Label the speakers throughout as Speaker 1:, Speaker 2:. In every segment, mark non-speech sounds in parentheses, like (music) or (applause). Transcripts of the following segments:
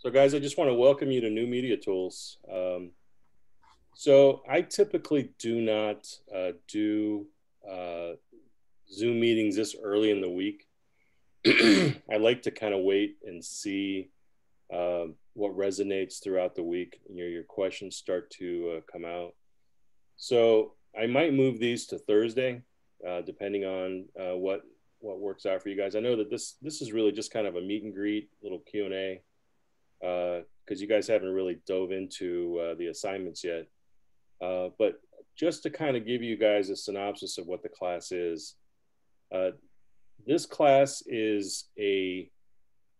Speaker 1: So, guys, I just want to welcome you to New Media Tools. Um, so, I typically do not uh, do uh, Zoom meetings this early in the week. (clears throat) I like to kind of wait and see uh, what resonates throughout the week. Your, your questions start to uh, come out. So, I might move these to Thursday, uh, depending on uh, what what works out for you guys. I know that this this is really just kind of a meet and greet, little Q and A because uh, you guys haven't really dove into uh, the assignments yet. Uh, but just to kind of give you guys a synopsis of what the class is, uh, this class is a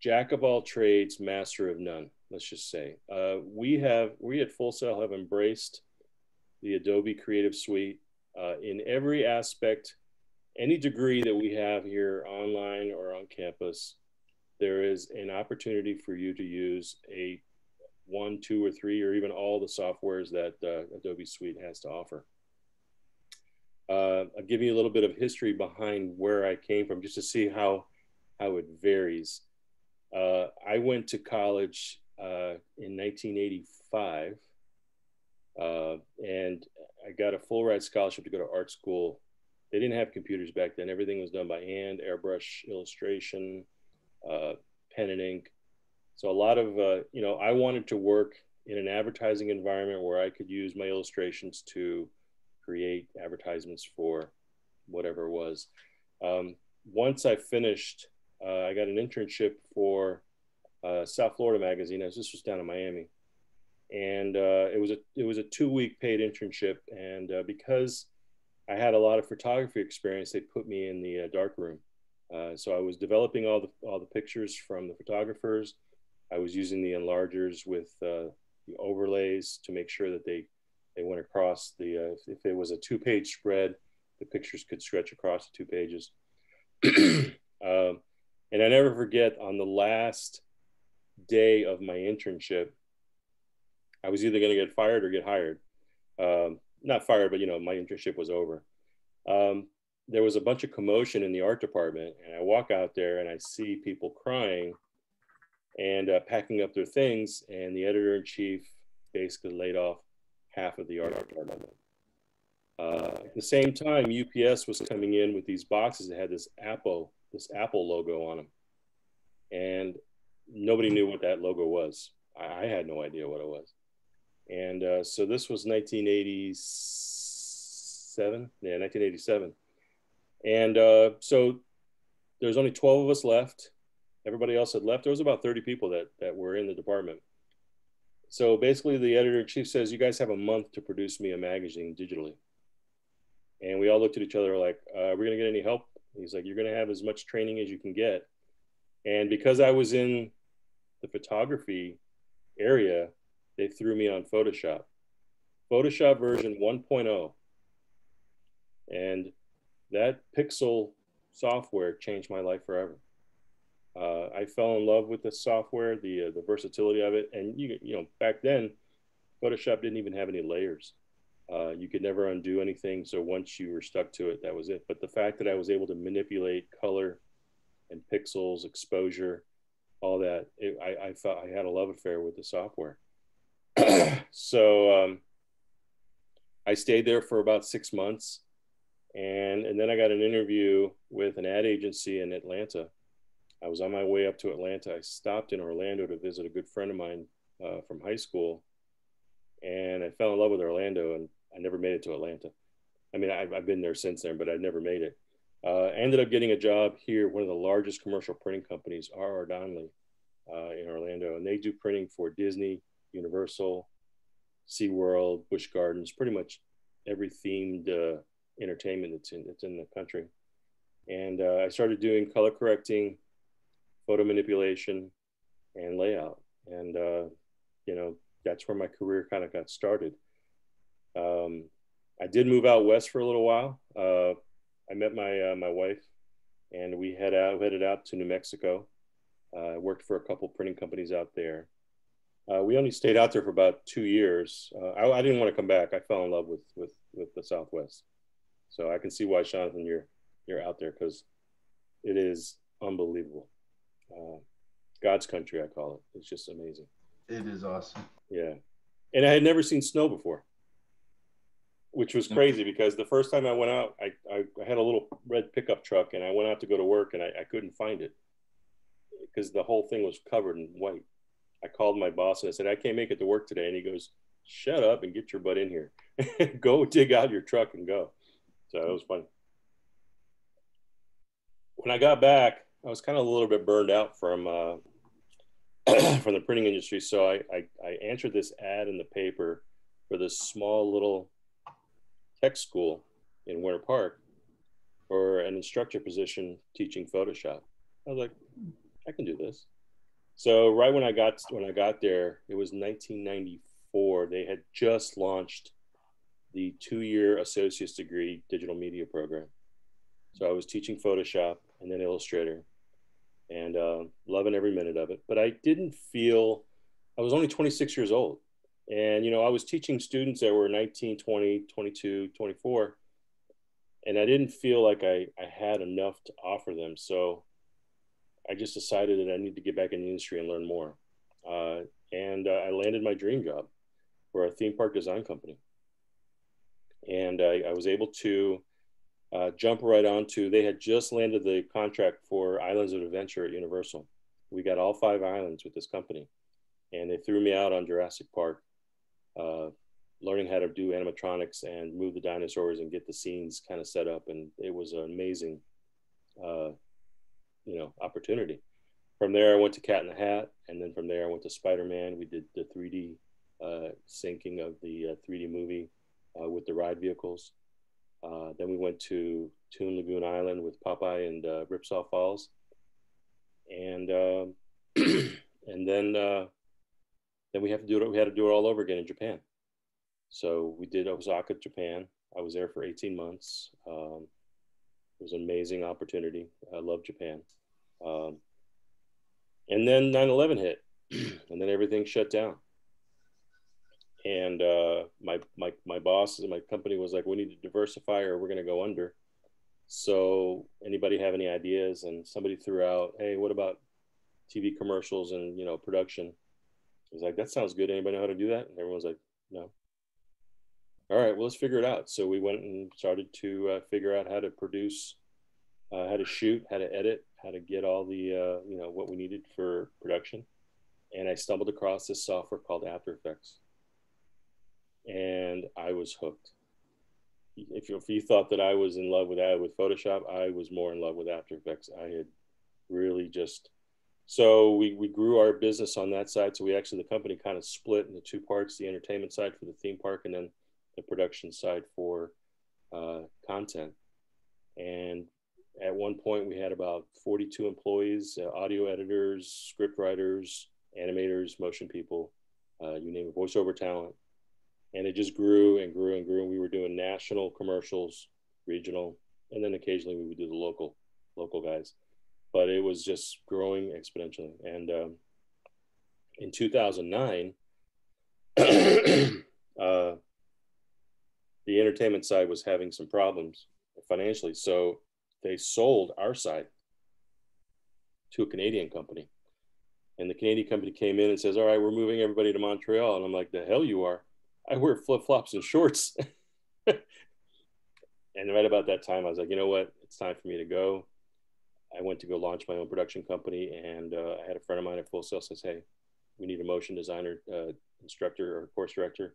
Speaker 1: jack of all trades, master of none. Let's just say uh, we have we at Full Sail have embraced the Adobe Creative Suite uh, in every aspect, any degree that we have here online or on campus there is an opportunity for you to use a one, two, or three, or even all the softwares that uh, Adobe Suite has to offer. Uh, I'll give you a little bit of history behind where I came from, just to see how how it varies. Uh, I went to college uh, in 1985, uh, and I got a full ride scholarship to go to art school. They didn't have computers back then; everything was done by hand, airbrush illustration uh, pen and ink. So a lot of, uh, you know, I wanted to work in an advertising environment where I could use my illustrations to create advertisements for whatever it was. Um, once I finished, uh, I got an internship for uh, South Florida Magazine. This was down in Miami, and uh, it was a it was a two week paid internship. And uh, because I had a lot of photography experience, they put me in the uh, dark room, uh, so I was developing all the all the pictures from the photographers. I was using the enlargers with uh, the overlays to make sure that they they went across the uh, if it was a two page spread, the pictures could stretch across the two pages. (clears throat) um, and I never forget on the last day of my internship, I was either going to get fired or get hired. Um, not fired, but you know, my internship was over. Um, there was a bunch of commotion in the art department and i walk out there and i see people crying and uh, packing up their things and the editor-in-chief basically laid off half of the art department. Uh, at the same time ups was coming in with these boxes that had this apple this apple logo on them. And nobody knew what that logo was. I, I had no idea what it was. And uh, so this was 1987 yeah 1987 and uh, so there's only 12 of us left. Everybody else had left. There was about 30 people that, that were in the department. So basically, the editor in chief says, You guys have a month to produce me a magazine digitally. And we all looked at each other like, uh, Are we going to get any help? He's like, You're going to have as much training as you can get. And because I was in the photography area, they threw me on Photoshop. Photoshop version 1.0. And that Pixel software changed my life forever. Uh, I fell in love with the software, the uh, the versatility of it, and you you know back then, Photoshop didn't even have any layers. Uh, you could never undo anything. So once you were stuck to it, that was it. But the fact that I was able to manipulate color and pixels, exposure, all that, it, I, I felt I had a love affair with the software. (clears throat) so um, I stayed there for about six months. And, and then I got an interview with an ad agency in Atlanta. I was on my way up to Atlanta. I stopped in Orlando to visit a good friend of mine uh, from high school. And I fell in love with Orlando and I never made it to Atlanta. I mean, I've, I've been there since then, but I never made it. Uh, ended up getting a job here, one of the largest commercial printing companies, R.R. Donnelley, uh, in Orlando. And they do printing for Disney, Universal, SeaWorld, Busch Gardens, pretty much every themed uh, entertainment that's in that's in the country. And uh, I started doing color correcting, photo manipulation, and layout. And uh, you know that's where my career kind of got started. Um, I did move out west for a little while. Uh, I met my uh, my wife, and we head out headed out to New Mexico. Uh, I worked for a couple printing companies out there. Uh, we only stayed out there for about two years. Uh, I, I, didn't want to come back. I fell in love with with with the Southwest. So I can see why, Jonathan, you're you're out there because it is unbelievable. Uh, God's country, I call it. It's just amazing.
Speaker 2: It is awesome.
Speaker 1: Yeah. And I had never seen snow before, which was crazy because the first time I went out, I, I, I had a little red pickup truck and I went out to go to work and I, I couldn't find it because the whole thing was covered in white. I called my boss and I said, I can't make it to work today. And he goes, Shut up and get your butt in here. (laughs) go dig out your truck and go. So it was fun. When I got back, I was kind of a little bit burned out from uh, (clears throat) from the printing industry. So I, I, I answered this ad in the paper for this small little tech school in Winter Park for an instructor position teaching Photoshop. I was like, I can do this. So right when I got when I got there, it was 1994. They had just launched the two-year associate's degree digital media program. So I was teaching Photoshop and then Illustrator, and uh, loving every minute of it. But I didn't feel I was only 26 years old, and you know I was teaching students that were 19, 20, 22, 24, and I didn't feel like I I had enough to offer them. So I just decided that I need to get back in the industry and learn more. Uh, and uh, I landed my dream job for a theme park design company. And I, I was able to uh, jump right onto, they had just landed the contract for Islands of Adventure at Universal. We got all five islands with this company. And they threw me out on Jurassic Park, uh, learning how to do animatronics and move the dinosaurs and get the scenes kind of set up. And it was an amazing uh, you know opportunity. From there, I went to Cat in the Hat, and then from there, I went to Spider Man. We did the 3D uh, syncing of the uh, 3D movie uh, with the ride vehicles. Uh, then we went to Toon Lagoon Island with Popeye and uh, Ripsaw Falls, and um, (clears throat) and then uh, then we have to do it. We had to do it all over again in Japan. So we did Osaka, Japan. I was there for 18 months. Um, it was an amazing opportunity. I love Japan. Um, and then 9 11 hit, (clears throat) and then everything shut down. And uh, my, my, my boss and my company was like, we need to diversify or we're going to go under. So, anybody have any ideas? And somebody threw out, hey, what about TV commercials and you know production? I was like, that sounds good. Anybody know how to do that? And everyone's like, no. All right, well, let's figure it out. So we went and started to uh, figure out how to produce, uh, how to shoot, how to edit, how to get all the uh, you know what we needed for production, and I stumbled across this software called After Effects, and I was hooked. If you, if you thought that I was in love with with Photoshop, I was more in love with After Effects. I had really just so we, we grew our business on that side. So we actually the company kind of split into two parts: the entertainment side for the theme park, and then the production side for uh, content. And at one point, we had about 42 employees, uh, audio editors, script writers, animators, motion people, uh, you name it, voiceover talent. And it just grew and grew and grew. And we were doing national commercials, regional, and then occasionally we would do the local, local guys. But it was just growing exponentially. And um, in 2009, (clears throat) uh, the entertainment side was having some problems financially. So they sold our side to a Canadian company. And the Canadian company came in and says, All right, we're moving everybody to Montreal. And I'm like, The hell you are. I wear flip flops and shorts. (laughs) and right about that time, I was like, You know what? It's time for me to go. I went to go launch my own production company. And uh, I had a friend of mine at Full Sail says, Hey, we need a motion designer, uh, instructor, or course director.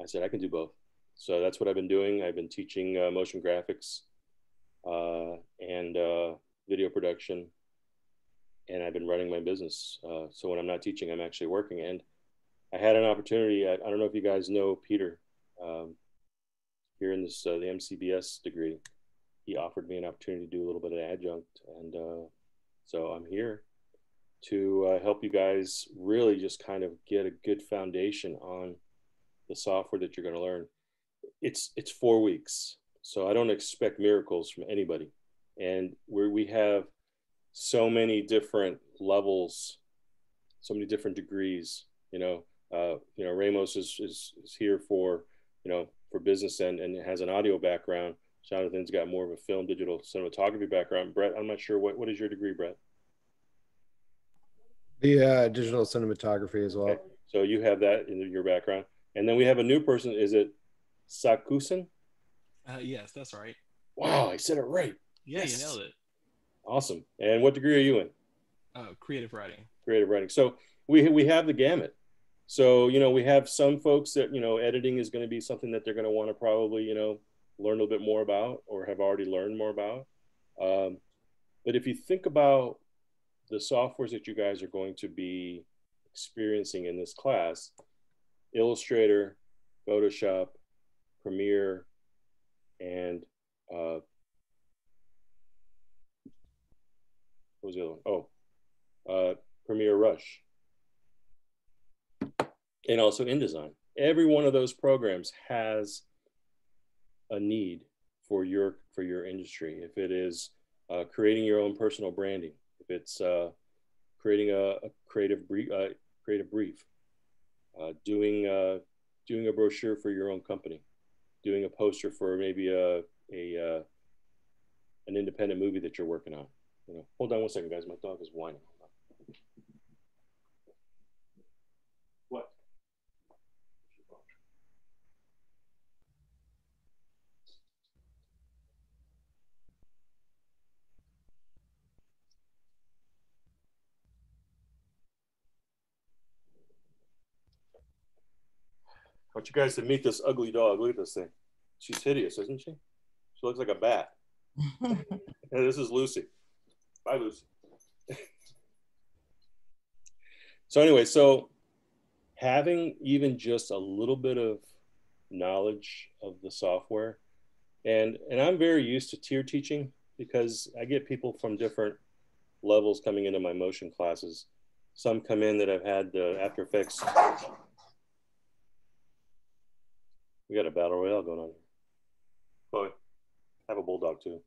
Speaker 1: I said, I can do both. So that's what I've been doing. I've been teaching uh, motion graphics uh, and uh, video production, and I've been running my business. Uh, so when I'm not teaching, I'm actually working. And I had an opportunity. I, I don't know if you guys know Peter um, here in this uh, the MCBS degree. He offered me an opportunity to do a little bit of adjunct, and uh, so I'm here to help you guys really just kind of get a good foundation on the software that you're going to learn. It's it's four weeks so I don't expect miracles from anybody. And where we have so many different levels, so many different degrees, you know, uh, you know, Ramos is, is, is here for, you know, for business and, and has an audio background. Jonathan's got more of a film digital cinematography background. Brett, I'm not sure what, what is your degree, Brett?
Speaker 2: The uh, digital cinematography as well. Okay.
Speaker 1: So you have that in your background, and then we have a new person. Is it Sakusen?
Speaker 3: Uh, yes, that's right.
Speaker 1: Wow, I said it right.
Speaker 3: Yeah, yes. you nailed it.
Speaker 1: Awesome. And what degree are you in?
Speaker 3: Uh, creative writing.
Speaker 1: Creative writing. So we we have the gamut. So you know we have some folks that you know editing is going to be something that they're going to want to probably you know learn a little bit more about or have already learned more about. Um, but if you think about the softwares that you guys are going to be experiencing in this class, Illustrator, Photoshop, Premiere, and uh, what was the other one? Oh, uh, Premiere Rush, and also InDesign. Every one of those programs has a need for your for your industry. If it is uh, creating your own personal branding, if it's uh, creating a, a, creative brief, uh, creative brief, uh, doing uh, doing a brochure for your own company, doing a poster for maybe a a uh, an independent movie that you're working on. You know, hold on one second, guys. My dog is whining. I want you guys to meet this ugly dog. Look at this thing. She's hideous, isn't she? She looks like a bat. (laughs) and this is Lucy. Bye, Lucy. (laughs) so anyway, so having even just a little bit of knowledge of the software, and and I'm very used to tier teaching because I get people from different levels coming into my motion classes. Some come in that have had the After Effects we got a battle royale going on. Chloe, have a bulldog too.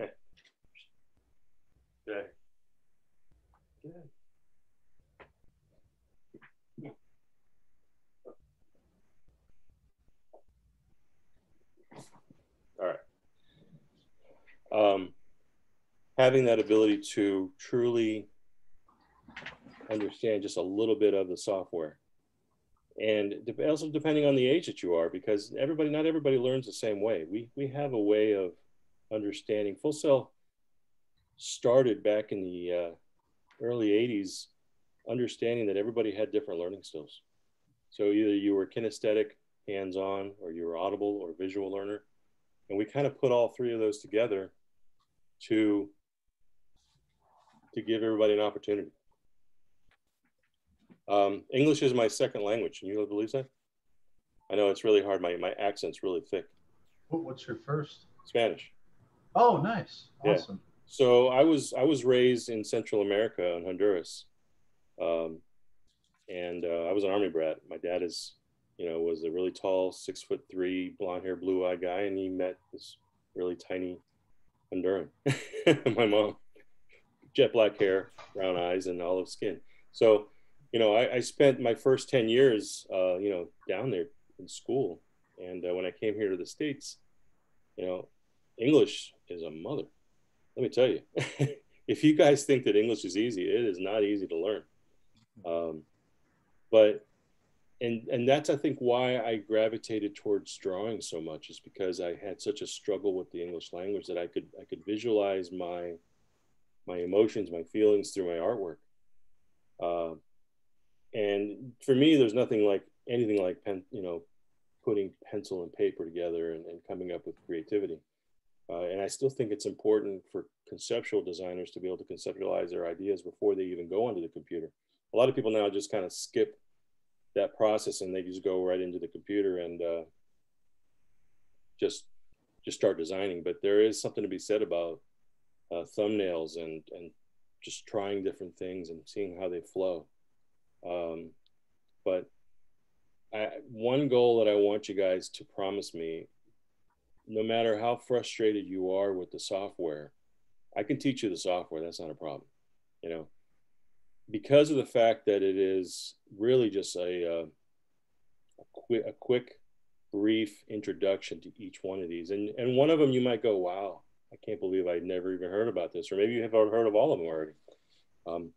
Speaker 1: Okay. Okay. All right. Um, having that ability to truly understand just a little bit of the software. And also depending on the age that you are, because everybody, not everybody learns the same way. We, we have a way of understanding. Full Sail started back in the uh, early 80s, understanding that everybody had different learning skills. So either you were kinesthetic, hands-on, or you were audible or visual learner. And we kind of put all three of those together to, to give everybody an opportunity. Um, English is my second language. Can you believe that? I know it's really hard. My, my accent's really thick.
Speaker 4: What's your first?
Speaker 1: Spanish.
Speaker 4: Oh, nice. Awesome. Yeah.
Speaker 1: So I was I was raised in Central America in Honduras, um, and uh, I was an army brat. My dad is, you know, was a really tall, six foot three, blonde hair, blue eyed guy, and he met this really tiny Honduran. (laughs) my mom, jet black hair, brown eyes, and olive skin. So you know, I, I spent my first 10 years, uh, you know, down there in school. And uh, when I came here to the States, you know, English is a mother. Let me tell you, (laughs) if you guys think that English is easy, it is not easy to learn. Um, but, and, and that's, I think, why I gravitated towards drawing so much is because I had such a struggle with the English language that I could, I could visualize my, my emotions, my feelings through my artwork. Uh, and for me there's nothing like anything like pen you know putting pencil and paper together and, and coming up with creativity. Uh, and i still think it's important for conceptual designers to be able to conceptualize their ideas before they even go onto the computer. A lot of people now just kind of skip that process and they just go right into the computer and uh, just just start designing. But there is something to be said about uh, thumbnails and and just trying different things and seeing how they flow um, but I, one goal that I want you guys to promise me, no matter how frustrated you are with the software, I can teach you the software. That's not a problem. You know, because of the fact that it is really just a, uh, a, quick, a quick brief introduction to each one of these. And, and one of them you might go, wow, I can't believe I'd never even heard about this. Or maybe you have heard of all of them already. Um,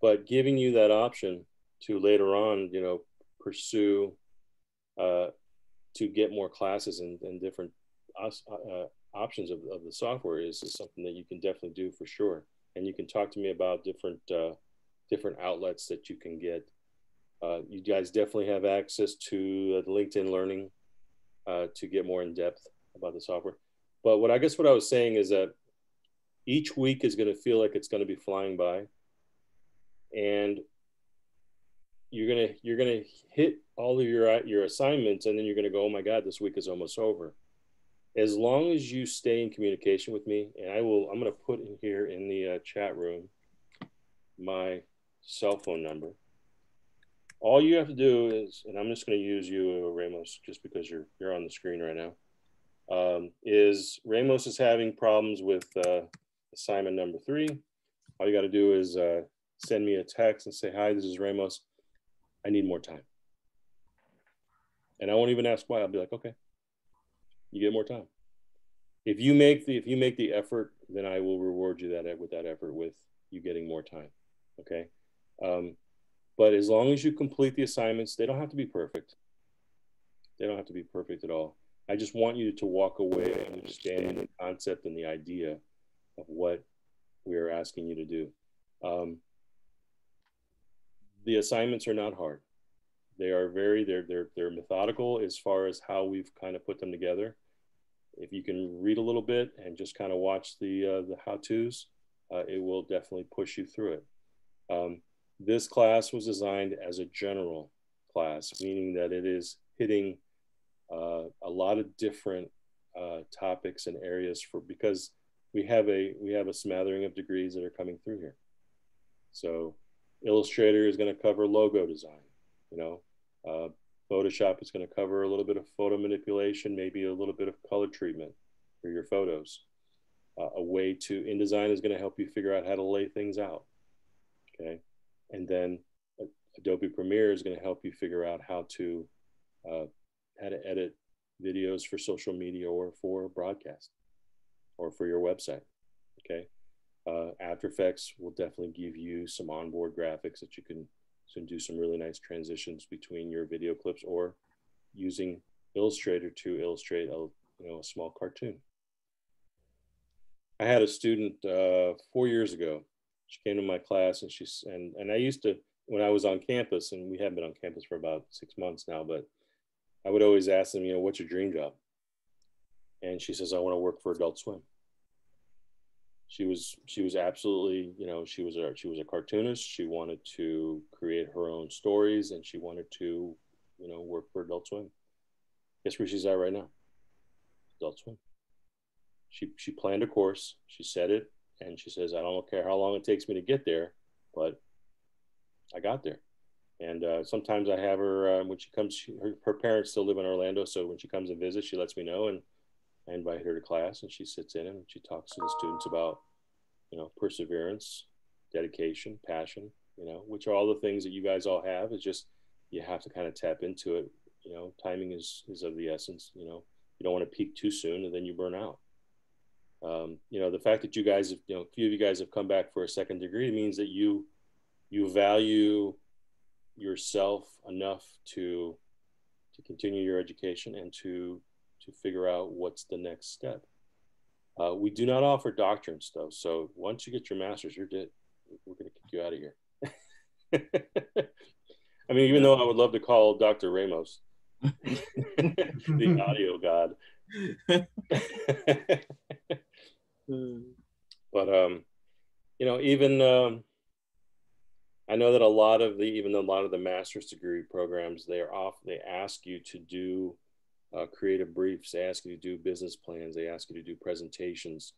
Speaker 1: but giving you that option to later on, you know, pursue uh, to get more classes and, and different uh, options of, of the software is, is something that you can definitely do for sure. And you can talk to me about different uh, different outlets that you can get. Uh, you guys definitely have access to uh, LinkedIn Learning uh, to get more in depth about the software. But what I guess what I was saying is that each week is going to feel like it's going to be flying by, and you're gonna you're gonna hit all of your your assignments, and then you're gonna go, oh my god, this week is almost over. As long as you stay in communication with me, and I will, I'm gonna put in here in the uh, chat room my cell phone number. All you have to do is, and I'm just going to use you, uh, Ramos, just because you're you're on the screen right now. Um, is Ramos is having problems with uh, assignment number three. All you got to do is uh, send me a text and say, "Hi, this is Ramos. I need more time." And I won't even ask why. I'll be like, "Okay, you get more time." If you make the if you make the effort, then I will reward you that with that effort with you getting more time. Okay. Um, but as long as you complete the assignments, they don't have to be perfect. They don't have to be perfect at all. I just want you to walk away understanding the concept and the idea of what we are asking you to do. Um, the assignments are not hard. They are very they're they're they're methodical as far as how we've kind of put them together. If you can read a little bit and just kind of watch the uh, the how tos, uh, it will definitely push you through it. Um, this class was designed as a general class, meaning that it is hitting uh, a lot of different uh, topics and areas for because we have a we have a smattering of degrees that are coming through here. So Illustrator is going to cover logo design. You know, uh, Photoshop is going to cover a little bit of photo manipulation, maybe a little bit of color treatment for your photos. Uh, a way to InDesign is going to help you figure out how to lay things out. Okay, and then Adobe Premiere is going to help you figure out how to uh, how to edit videos for social media or for broadcast or for your website. Okay, uh, After Effects will definitely give you some onboard graphics that you can, can do some really nice transitions between your video clips or using Illustrator to illustrate a you know a small cartoon. I had a student uh, four years ago she came to my class and she's and and I used to when I was on campus and we have been on campus for about six months now, but I would always ask them, you know, what's your dream job? And she says, I want to work for Adult Swim. She was she was absolutely, you know, she was a she was a cartoonist. She wanted to create her own stories and she wanted to, you know, work for Adult Swim. Guess where she's at right now? Adult Swim. She she planned a course. She said it and she says, I don't care how long it takes me to get there, but I got there. And uh, sometimes I have her uh, when she comes. She, her, her, parents still live in Orlando, so when she comes and visits, she lets me know, and I invite her to class, and she sits in and she talks to the students about, you know, perseverance, dedication, passion, you know, which are all the things that you guys all have. It's just you have to kind of tap into it. You know, timing is is of the essence. You know, you don't want to peak too soon, and then you burn out um, you know the fact that you guys have you know a few of you guys have come back for a second degree means that you you value yourself enough to to continue your education and to to figure out what's the next step uh, we do not offer doctrines though so once you get your master's you're dead we're going to kick you out of here (laughs) i mean even though i would love to call dr ramos (laughs) the (laughs) audio god. But um, you know, even um, I know that a lot of the even a lot of the master's degree programs they are off. They ask you to do uh, creative briefs. They ask you to do business plans. They ask you to do presentations,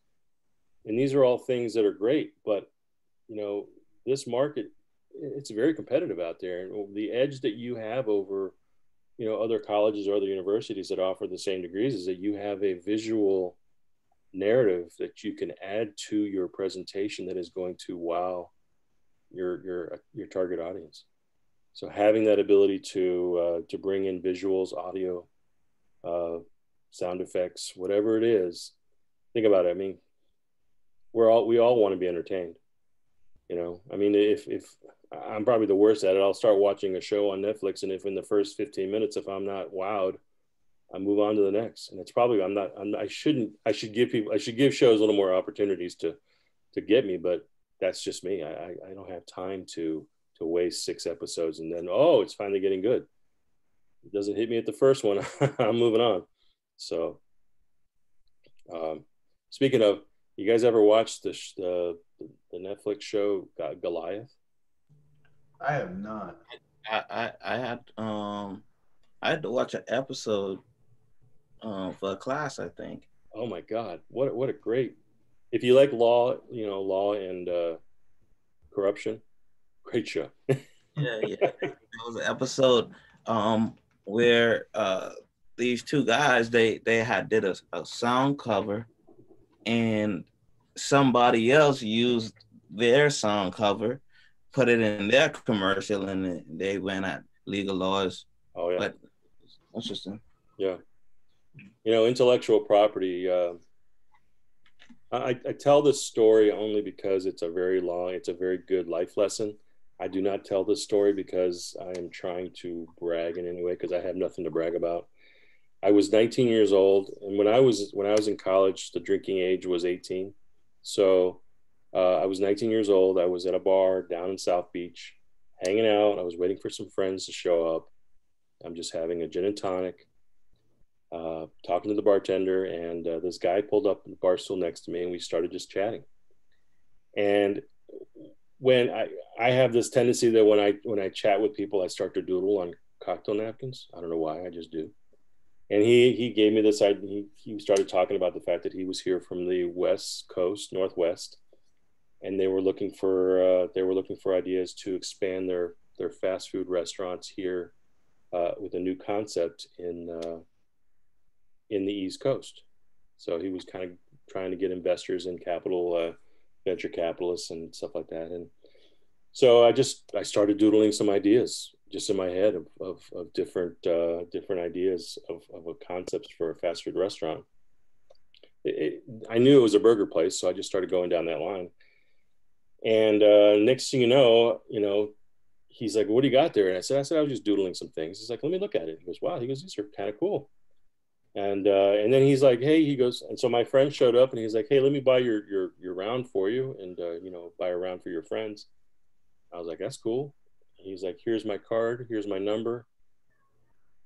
Speaker 1: and these are all things that are great. But you know, this market it's very competitive out there, and the edge that you have over you know other colleges or other universities that offer the same degrees is that you have a visual narrative that you can add to your presentation that is going to wow your your your target audience. So having that ability to uh, to bring in visuals, audio, uh, sound effects, whatever it is. Think about it. I mean, we're all we all want to be entertained. You know, I mean, if if I'm probably the worst at it, I'll start watching a show on Netflix, and if in the first 15 minutes, if I'm not wowed, I move on to the next. And it's probably I'm not I'm, I shouldn't I should give people I should give shows a little more opportunities to to get me, but that's just me. I I don't have time to to waste six episodes and then oh it's finally getting good. It doesn't hit me at the first one, (laughs) I'm moving on. So, um, speaking of, you guys ever watched the the, the Netflix show Goliath?
Speaker 4: I have not.
Speaker 5: I, I I had um I had to watch an episode um for a class, I think.
Speaker 1: Oh my god. What what a great if you like law, you know, law and uh corruption, great show. (laughs)
Speaker 5: yeah, yeah. It was an episode um where uh these two guys they they had did a, a sound cover and somebody else used their sound cover put it in their commercial and they went at legal laws
Speaker 1: oh yeah.
Speaker 5: But interesting.
Speaker 1: Yeah. You know intellectual property uh, I, I tell this story only because it's a very long it's a very good life lesson. I do not tell this story because i am trying to brag in any way because i have nothing to brag about I was 19 years old, and when I was when I was in college, the drinking age was 18. So uh, I was 19 years old. I was at a bar down in South Beach, hanging out. I was waiting for some friends to show up. I'm just having a gin and tonic, uh, talking to the bartender, and uh, this guy pulled up in the bar stool next to me, and we started just chatting. And when I I have this tendency that when I when I chat with people, I start to doodle on cocktail napkins. I don't know why, I just do and he he gave me this idea. He, he started talking about the fact that he was here from the west coast, northwest, and they were looking for uh, they were looking for ideas to expand their their fast food restaurants here uh, with a new concept in uh, in the East Coast. So he was kind of trying to get investors and capital uh, venture capitalists and stuff like that. And so I just I started doodling some ideas just in my head of, of, of different uh, different ideas of, of concepts for a fast food restaurant. It, it, I knew it was a burger place, so I just started going down that line. And uh, next thing you know, you know, he's like, "What do you got there?" And I said, "I said I was just doodling some things." He's like, "Let me look at it." He goes, "Wow." He goes, "These are kind of cool." And uh, and then he's like, "Hey," he goes, and so my friend showed up, and he's like, "Hey, let me buy your your your round for you, and uh, you know, buy a round for your friends." I was like, "That's cool." He's like, here's my card, here's my number.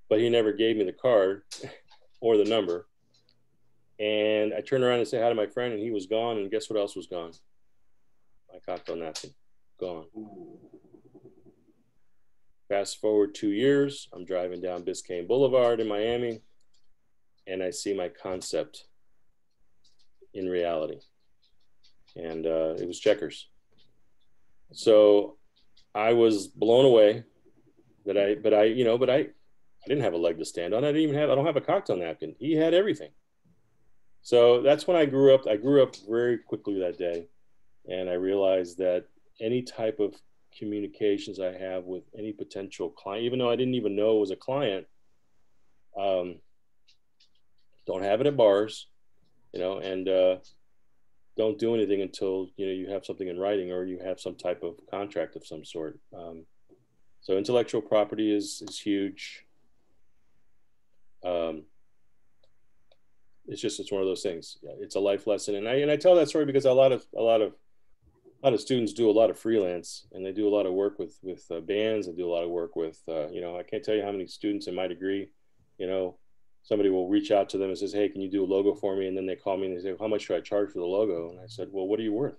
Speaker 1: But he never gave me the card (laughs) or the number. And I turned around and said hi to my friend, and he was gone. And guess what else was gone? My cocktail napkin, gone. Fast forward two years, I'm driving down Biscayne Boulevard in Miami, and I see my concept in reality. And uh, it was checkers. So I was blown away that I, but I, you know, but I, I didn't have a leg to stand on. I didn't even have, I don't have a cocktail napkin. He had everything. So that's when I grew up. I grew up very quickly that day. And I realized that any type of communications I have with any potential client, even though I didn't even know it was a client, um, don't have it at bars, you know, and uh, don't do anything until you know you have something in writing or you have some type of contract of some sort. Um, so intellectual property is is huge. Um, it's just it's one of those things. It's a life lesson, and I and I tell that story because a lot of a lot of a lot of students do a lot of freelance and they do a lot of work with with uh, bands. They do a lot of work with uh, you know I can't tell you how many students in my degree, you know, somebody will reach out to them and says, "Hey, can you do a logo for me?" And then they call me and they say, "How much should I charge for the logo?" And I said, "Well, what are you worth?"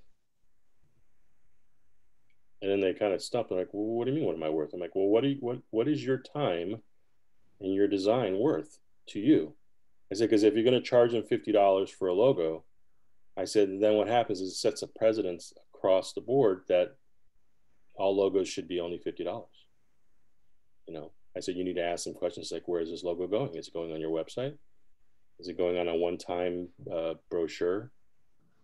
Speaker 1: And then they kind of stop. They're like, "Well, what do you mean? What am I worth?" I'm like, "Well, what do you, what what is your time and your design worth to you?" I said, "Because if you're going to charge them fifty dollars for a logo," I said, then what happens is it sets a precedence across the board that all logos should be only fifty dollars. You know, I said, you need to ask some questions like, where is this logo going? Is it going on your website? Is it going on a one-time uh, brochure?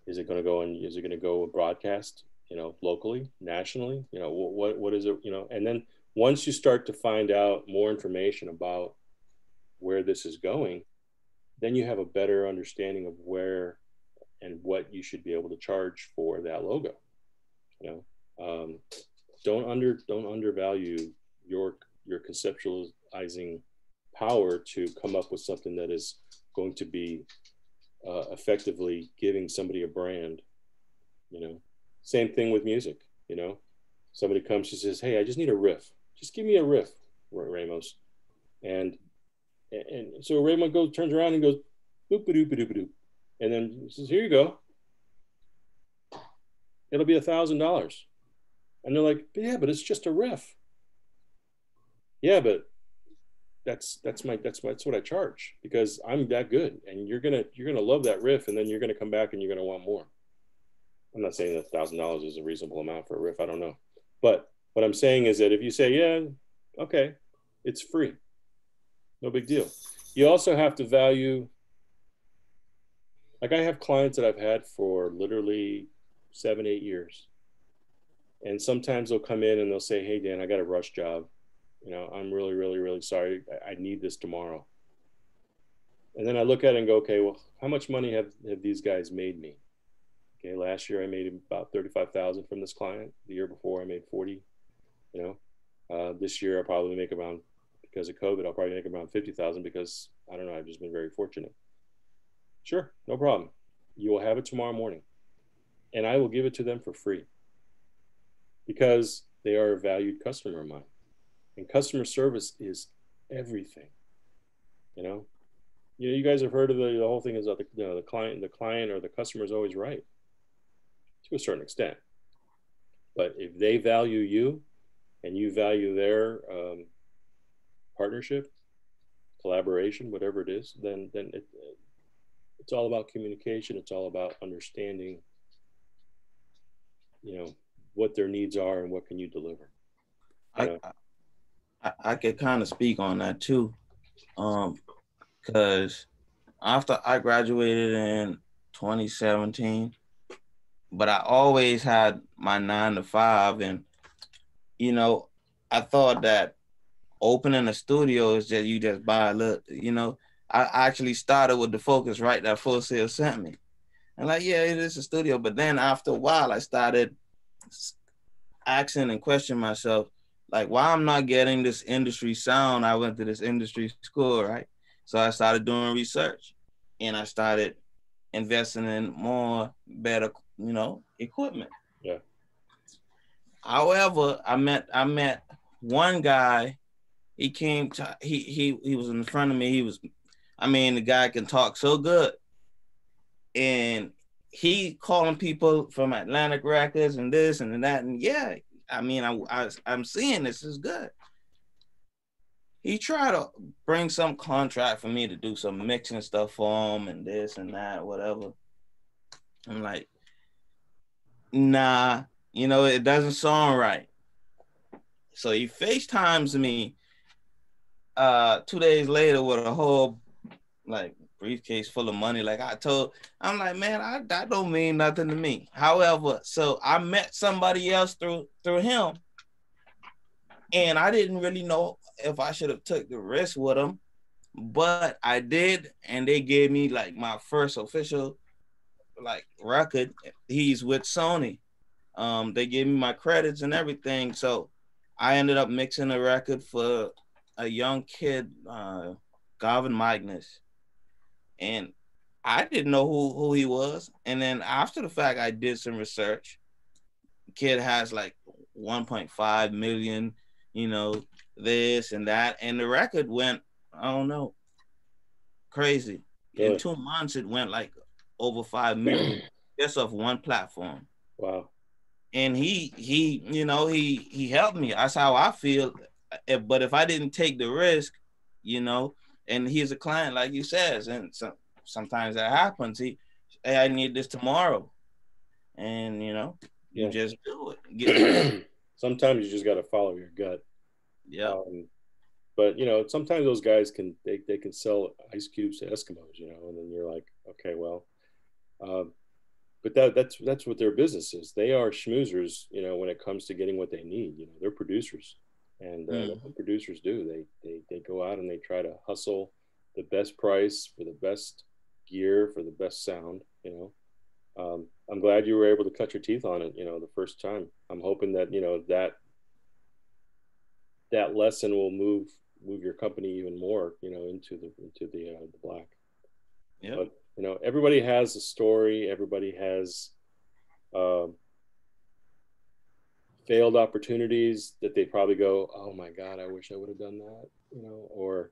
Speaker 1: Is it going to go on? Is it going to go broadcast? You know, locally, nationally. You know, what what is it? You know, and then once you start to find out more information about where this is going, then you have a better understanding of where and what you should be able to charge for that logo. You know, um, don't under don't undervalue your your conceptualizing power to come up with something that is going to be uh, effectively giving somebody a brand. You know, same thing with music. You know, somebody comes, she says, "Hey, I just need a riff. Just give me a riff, Ramos." And and so Raymond goes, turns around and goes, boop doop doop doop, and then says, "Here you go. It'll be a thousand dollars." And they're like, "Yeah, but it's just a riff." Yeah, but that's that's my that's my, that's what I charge because I'm that good, and you're gonna you're gonna love that riff, and then you're gonna come back and you're gonna want more. I'm not saying that thousand dollars is a reasonable amount for a riff. I don't know, but what I'm saying is that if you say, "Yeah, okay, it's free," no big deal. You also have to value. Like I have clients that I've had for literally seven, eight years, and sometimes they'll come in and they'll say, "Hey, Dan, I got a rush job." You know, I'm really, really, really sorry. I, I need this tomorrow. And then I look at it and go, okay, well, how much money have, have these guys made me? Okay, last year I made about 35,000 from this client. The year before I made 40, you know. Uh, this year I'll probably make around, because of COVID, I'll probably make around 50,000 because I don't know, I've just been very fortunate. Sure, no problem. You will have it tomorrow morning. And I will give it to them for free because they are a valued customer of mine and customer service is everything you know? You know you guys have heard of the, the whole thing is that the, you know, the client the client or the customer is always right to a certain extent. But if they value you and you value their um, partnership collaboration whatever it is then then it, it's all about communication. It's all about understanding you know what their needs are and what can you deliver
Speaker 5: I, I, I could kind of speak on that too. Um, because after I graduated in 2017, but I always had my nine to five, and you know, I thought that opening a studio is just you just buy a look, you know. I actually started with the Focusrite that Full Sail sent me. And like, yeah, it is a studio. But then after a while, I started asking and questioning myself, like why I'm not getting this industry sound. I went to this industry school, right? So I started doing research and I started investing in more better, you know, equipment.
Speaker 1: Yeah.
Speaker 5: However, I met I met one guy. He came to he he he was in front of me. He was, I mean, the guy can talk so good, and he calling people from Atlantic Records and this and that and yeah, I mean, I, I I'm seeing this is good. He tried to bring some contract for me to do some mixing stuff for him and this and that, whatever. I'm like, nah, you know, it doesn't sound right. So he FaceTimes me uh two days later with a whole like briefcase full of money. Like I told, I'm like, man, I, that don't mean nothing to me. However, so I met somebody else through through him, and I didn't really know if I should have took the risk with him, but I did, and they gave me like my first official like record. He's with Sony. Um, they gave me my credits and everything, so I ended up mixing a record for a young kid, uh, Garvin Magnus and I didn't know who who he was. And then after the fact, I did some research. Kid has like 1.5 million, you know, this and that, and the record went, I don't know, crazy. Yeah. In two months, it went like over five million (clears throat) just off one platform.
Speaker 1: Wow.
Speaker 5: And he he, you know, he he helped me. That's how I feel. But if I didn't take the risk, you know, and he's a client, like you says, and so, sometimes that happens. He, hey, I need this tomorrow, and you know, you just do it. (clears throat)
Speaker 1: Sometimes you just got to follow your gut.
Speaker 5: Yeah. Um,
Speaker 1: but you know, sometimes those guys can they, they can sell ice cubes to Eskimos, you know, and then you're like, okay, well, um, but that that's that's what their business is. They are schmoozers, you know, when it comes to getting what they need. You know, they're producers and uh, mm. what producers do. They they they go out and they try to hustle the best price for the best gear for the best sound. You know, um, I'm glad you were able to cut your teeth on it. You know, the first time. I'm hoping that you know that that lesson will move move your company even more. You know, into the into the uh, the black.
Speaker 5: Yeah.
Speaker 1: But you know, everybody has a story. Everybody has. Um, failed opportunities that they probably go, oh my God, I wish I would have done that, you know, or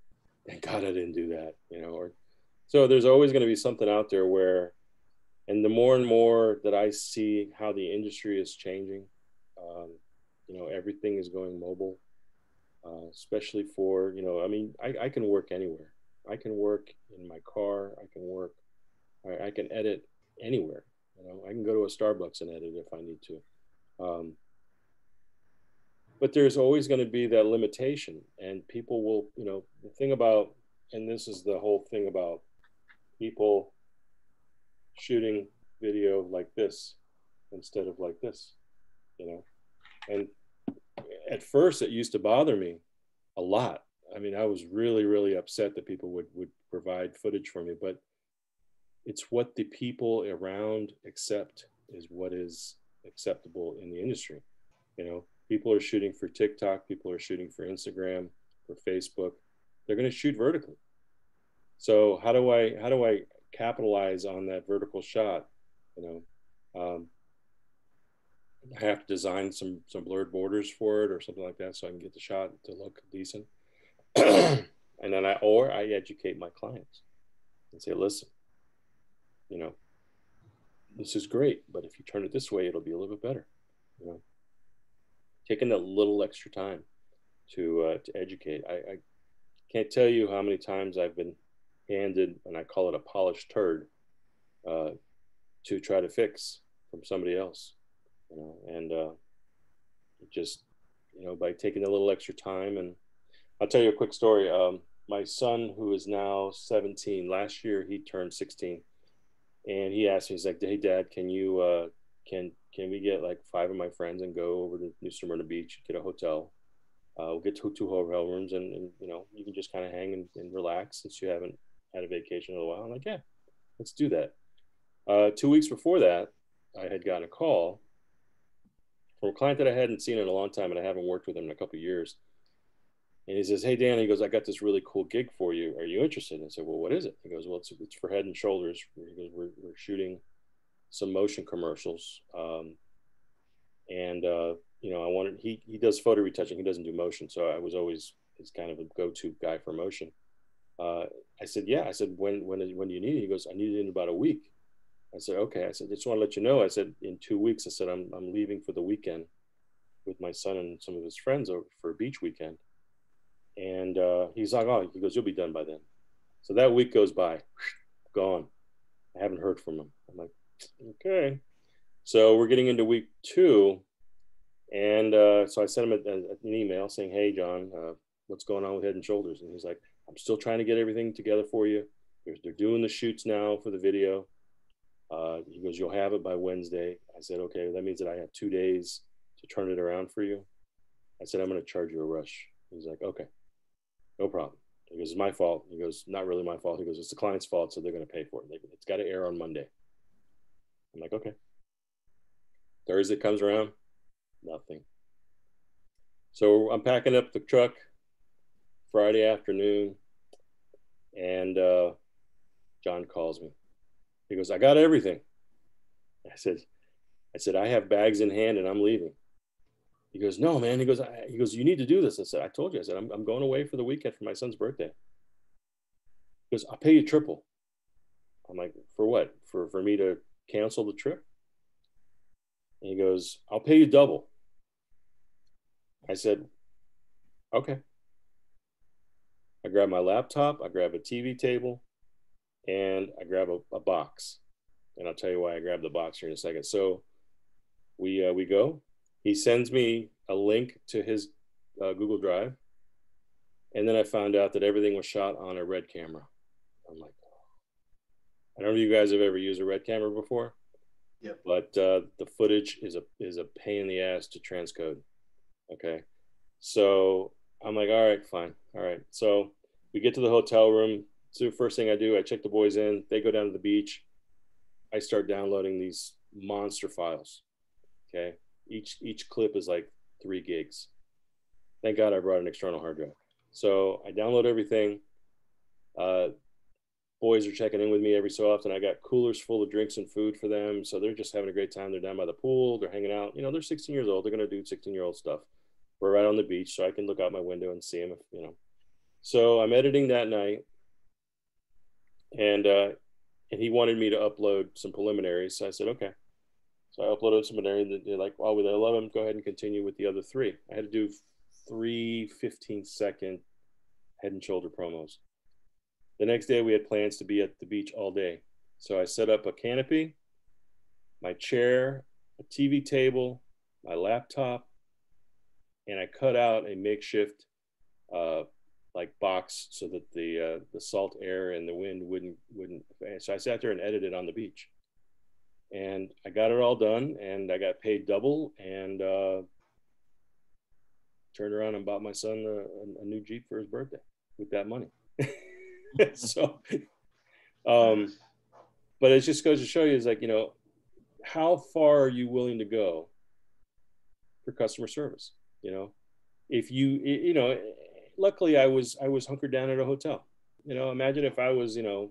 Speaker 1: thank God I didn't do that, you know, or so there's always going to be something out there where, and the more and more that I see how the industry is changing, um, you know, everything is going mobile, uh, especially for, you know, I mean, I, I can work anywhere. I can work in my car. I can work, I, I can edit anywhere. You know, I can go to a Starbucks and edit if I need to. Um, but there's always going to be that limitation and people will you know the thing about and this is the whole thing about people shooting video like this instead of like this you know? And at first it used to bother me a lot. I mean i was really really upset that people would would provide footage for me but it's what the people around accept is what is acceptable in the industry you know people are shooting for TikTok, people are shooting for Instagram, for Facebook. They're going to shoot vertically. So how do I how do I capitalize on that vertical shot? You know, um, I have to design some some blurred borders for it or something like that, so I can get the shot to look decent. (clears throat) and then I or I educate my clients and say, listen, you know, this is great, but if you turn it this way, it'll be a little bit better. You know taking a little extra time to uh, to educate. I, I can't tell you how many times I've been handed, and I call it a polished turd, uh, to try to fix from somebody else, you know, and uh, just you know by taking a little extra time. And I'll tell you a quick story. Um, my son, who is now 17, last year he turned 16, and he asked me, he's like, "Hey, Dad, can you uh, can can we get like five of my friends and go over to New Smyrna Beach, get a hotel? Uh, we'll get two, two hotel rooms and, and, you know, you can just kind of hang and, and, relax since you haven't had a vacation in a while. I'm like, yeah, let's do that. Uh, two weeks before that, I had gotten a call from a client that I hadn't seen in a long time and I haven't worked with him in a couple years. And he says, Hey, Dan, he goes, I got this really cool gig for you. Are you interested? And I said, Well, what is it? He goes, Well, it's, it's for head and shoulders. He goes, we're, we're shooting some motion commercials. Um, and uh, you know, I wanted he he does photo retouching. He doesn't do motion, so I was always his kind of a go-to guy for motion. Uh, I said, yeah. I said, when when when do you need it? He goes, I need it in about a week. I said, okay. I said, just want to let you know. I said, in two weeks. I said, I'm I'm leaving for the weekend with my son and some of his friends over for a beach weekend. And uh, he's like, oh, he goes, you'll be done by then. So that week goes by, gone. I haven't heard from him. I'm like, Okay. So we're getting into week two. And uh, so I sent him a, a, an email saying, Hey, John, uh, what's going on with Head and Shoulders? And he's like, I'm still trying to get everything together for you. They're, they're doing the shoots now for the video. Uh, he goes, You'll have it by Wednesday. I said, Okay, that means that I have two days to turn it around for you. I said, I'm going to charge you a rush. He's like, Okay, no problem. He goes, It's my fault. He goes, Not really my fault. He goes, It's the client's fault, so they're going to pay for it. It's got to air on Monday. I'm like, okay. Thursday comes around, nothing. So I'm packing up the truck Friday afternoon, and uh, John calls me. He goes, I got everything. I said, I said, I have bags in hand and I'm leaving. He goes, no, man. He goes, he goes, you need to do this. I said, I told you. I said, I'm, I'm going away for the weekend for my son's birthday. He goes, I'll pay you triple. I'm like, for what? For for me to cancel the trip? And he goes, I'll pay you double. I said, okay. I grab my laptop, I grab a TV table, and I grab a, a box. And I'll tell you why I grabbed the box here in a second. So we uh, we go. He sends me a link to his uh, Google Drive, and then I found out that everything was shot on a red camera. I'm like, I don't know if you guys have ever used a red camera before.
Speaker 4: Yep.
Speaker 1: But uh, the footage is a is a pain in the ass to transcode. Okay. So I'm like, all right, fine. All right. So we get to the hotel room. So first thing I do, I check the boys in. They go down to the beach. I start downloading these monster files. Okay, each each clip is like three gigs. Thank God I brought an external hard drive. So I download everything. Uh, boys are checking in with me every so often. I got coolers full of drinks and food for them, so they're just having a great time. They're down by the pool. They're hanging out. You know, they're 16 years old. They're gonna do 16 year old stuff. We're right on the beach, so I can look out my window and see them. If, you know, so I'm editing that night, and uh, and he wanted me to upload some preliminaries. So I said, okay. So I uploaded some preliminaries. And they're like, oh, we love them. Go ahead and continue with the other three. I had to do three 15 second head and shoulder promos. The next day, we had plans to be at the beach all day. So I set up a canopy, my chair, a TV table, my laptop, and I cut out a makeshift uh, like box so that the uh, the salt air and the wind wouldn't wouldn't. So I sat there and edited on the beach, and I got it all done, and I got paid double, and uh, turned around and bought my son a, a new Jeep for his birthday with that money. (laughs) (laughs) so, um, but it just goes to show you is like you know, how far are you willing to go for customer service? You know, if you you know luckily I was I was hunkered down at a hotel. You know, imagine if I was, you know,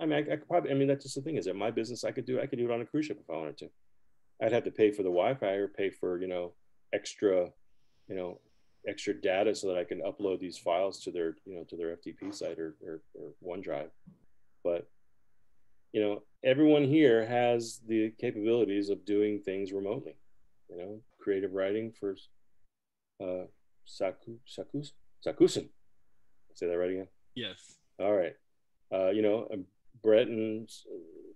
Speaker 1: I mean, I, I could probably. I mean, that's just the thing is that my business I could do. I could do it on a cruise ship if I wanted to. I'd have to pay for the Wi-Fi or pay for you know extra, you know, extra data so that I can upload these files to their you know to their FTP site or, or, or OneDrive. But you know, everyone here has the capabilities of doing things remotely. You know, creative writing for uh, Saku, Sakus. Say that right again.
Speaker 3: Yes.
Speaker 1: All right. Uh, you know, Brett and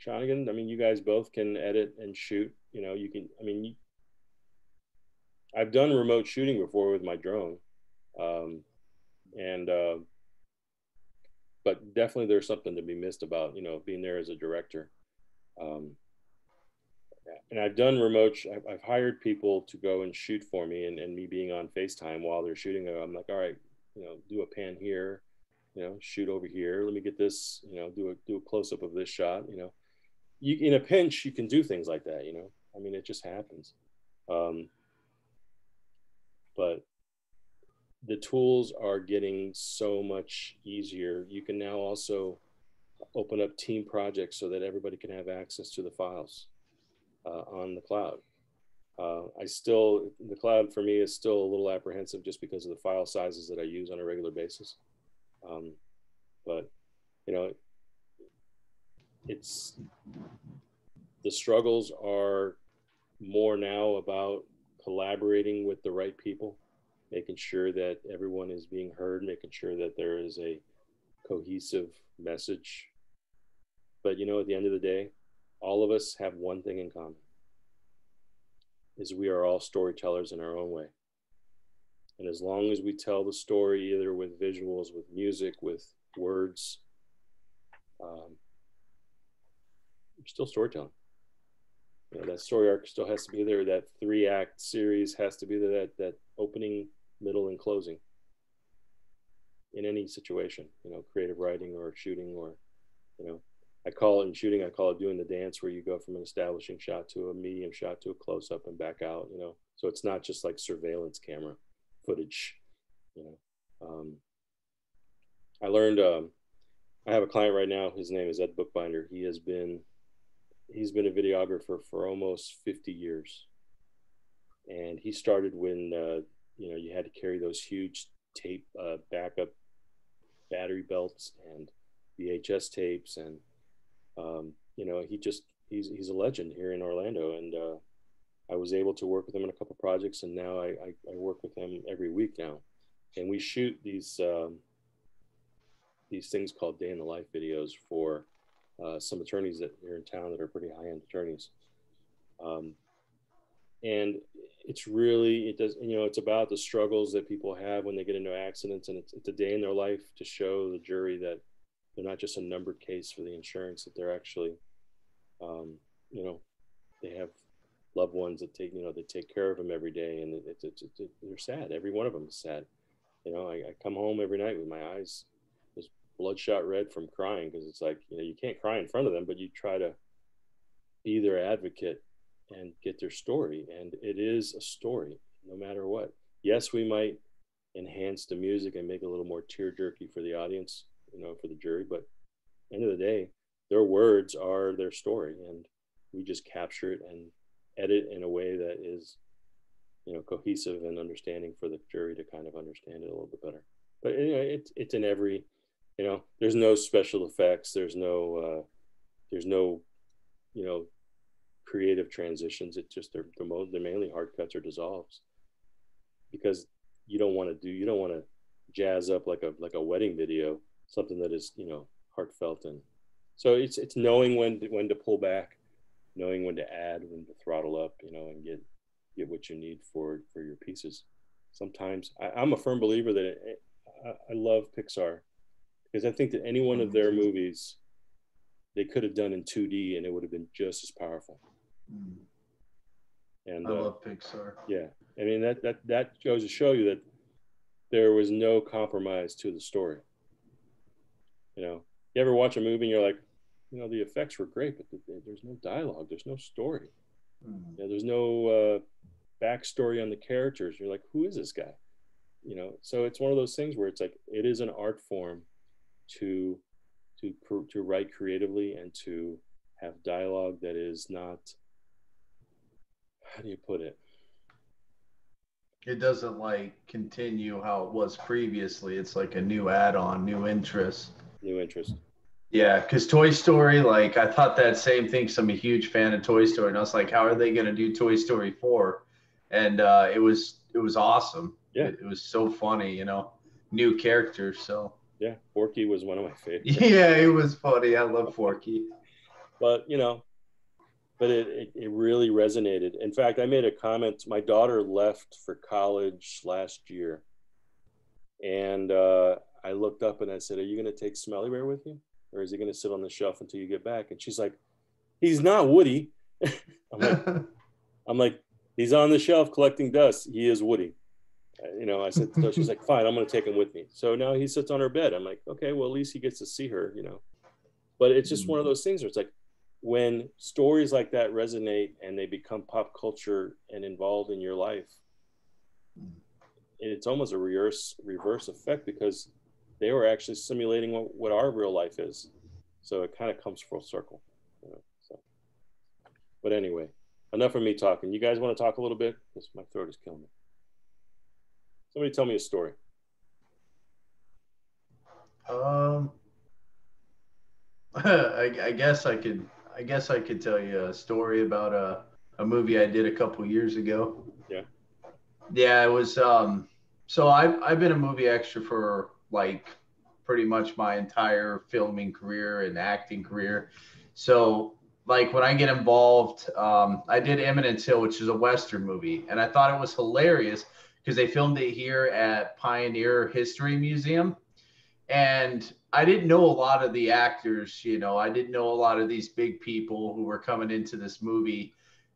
Speaker 1: Shonigan. I mean, you guys both can edit and shoot. You know, you can. I mean, you, I've done remote shooting before with my drone, um, and uh, but definitely there's something to be missed about you know being there as a director. Um, and I've done remote. I've, hired people to go and shoot for me, and, and me being on Facetime while they're shooting. I'm like, all right, you know, do a pan here, you know, shoot over here. Let me get this, you know, do a do a close up of this shot. You know, you in a pinch you can do things like that. You know, I mean, it just happens. Um, but the tools are getting so much easier. You can now also open up team projects so that everybody can have access to the files uh, on the cloud. Uh, I still, the cloud for me is still a little apprehensive just because of the file sizes that I use on a regular basis. Um, but, you know, it's, the struggles are more now about collaborating with the right people, making sure that everyone is being heard, making sure that there is a cohesive message. But, you know, at the end of the day, all of us have one thing in common is we are all storytellers in our own way and as long as we tell the story either with visuals with music with words um, we're still storytelling you know, that story arc still has to be there that three act series has to be there that, that opening middle and closing in any situation you know creative writing or shooting or you know I call it in shooting, I call it doing the dance where you go from an establishing shot to a medium shot to a close up and back out, you know. So it's not just like surveillance camera footage, you know. Um, I learned, um, I have a client right now, his name is Ed Bookbinder. He has been, he's been a videographer for almost 50 years. And he started when, uh, you know, you had to carry those huge tape uh, backup battery belts and VHS tapes and um, you know, he just he's he's a legend here in Orlando, and uh, I was able to work with him on a couple projects, and now I, I, I work with him every week now, and we shoot these um, these things called day in the life videos for uh, some attorneys that are in town that are pretty high end attorneys. Um, and it's really it does you know it's about the struggles that people have when they get into accidents and it's, it's a day in their life to show the jury that they're not just a numbered case for the insurance that they're actually um, you know they have loved ones that take you know they take care of them every day and it's it, it, they're sad every one of them is sad you know I, I, come home every night with my eyes bloodshot red from crying because it's like you know you can't cry in front of them, but you try to be their advocate and get their story, and it is a story no matter what. Yes, we might enhance the music and make it a little more tear jerky for the audience, you know, for the jury, but end of the day, their words are their story, and we just capture it and edit in a way that is you know cohesive and understanding for the jury to kind of understand it a little bit better but know it's it's in every you know there's no special effects. There's no uh there's no you know creative transitions. It just they're they're, mo- they're mainly hard cuts or dissolves. Because you don't want to do you don't want to jazz up like a like a wedding video something that is you know heartfelt and so it's it's knowing when to, when to pull back knowing when to add when to throttle up you know and get get what you need for for your pieces. Sometimes I, i'm a firm believer that it, I, I love pixar because i think that any one of their movies they could have done in 2d and it would have been just as powerful.
Speaker 4: Mm.
Speaker 1: and
Speaker 4: I
Speaker 1: uh,
Speaker 4: love Pixar.
Speaker 1: yeah. I mean that that that goes to show you that there was no compromise to the story. You know you ever watch a movie and you're like you know the effects were great but th- there's no dialogue there's no story.
Speaker 4: Mm.
Speaker 1: you know, there's no uh, backstory on the characters. You're like who is this guy? You know so it's one of those things where it's like it is an art form to to to write creatively and to have dialogue that is not how do you put it
Speaker 4: It doesn't like continue how it was previously. It's like a new add-on, new interest.
Speaker 1: new interest
Speaker 4: Yeah, because Toy Story, like I thought that same thing. 'cause I'm a huge fan of Toy Story, and I was like, how are they gonna do Toy Story four? And uh, it was it was awesome.
Speaker 1: Yeah.
Speaker 4: it, it was so funny, you know, new characters. So
Speaker 1: yeah forky was one of my favorites. (laughs)
Speaker 4: Yeah, it was funny. I love Forky.
Speaker 1: but you know but it, it, it really resonated. In fact i made a comment. My daughter left for college last year. And uh, i looked up and i said are you going to take smelly bear with you? Or is he going to sit on the shelf until you get back? And she's like he's not woody. (laughs) I'm like (laughs) i'm like he's on the shelf collecting dust. He is woody you know i said so she's like fine i'm going to take him with me. So now he sits on her bed. I'm like okay well at least he gets to see her you know. But it's just one of mm-hmm. those things where it's like when stories like that resonate and they become pop culture and involved in your life it's almost a reverse reverse effect because they were actually simulating what, what our real life is. So it kind of comes full circle you know so. But anyway enough of me talking. You guys want to talk a little bit? Because my throat is killing me somebody tell me a story
Speaker 4: Um, (laughs) I, I guess I could. I guess I could tell you a story about a a movie I did a couple years ago.
Speaker 1: Yeah.
Speaker 4: Yeah, it was. Um, so I've I've been a movie extra for like pretty much my entire filming career and acting career. So like when I get involved, um, I did Eminence Hill, which is a western movie, and I thought it was hilarious because they filmed it here at Pioneer History Museum and I didn't know a lot of the actors, you know, I didn't know a lot of these big people who were coming into this movie.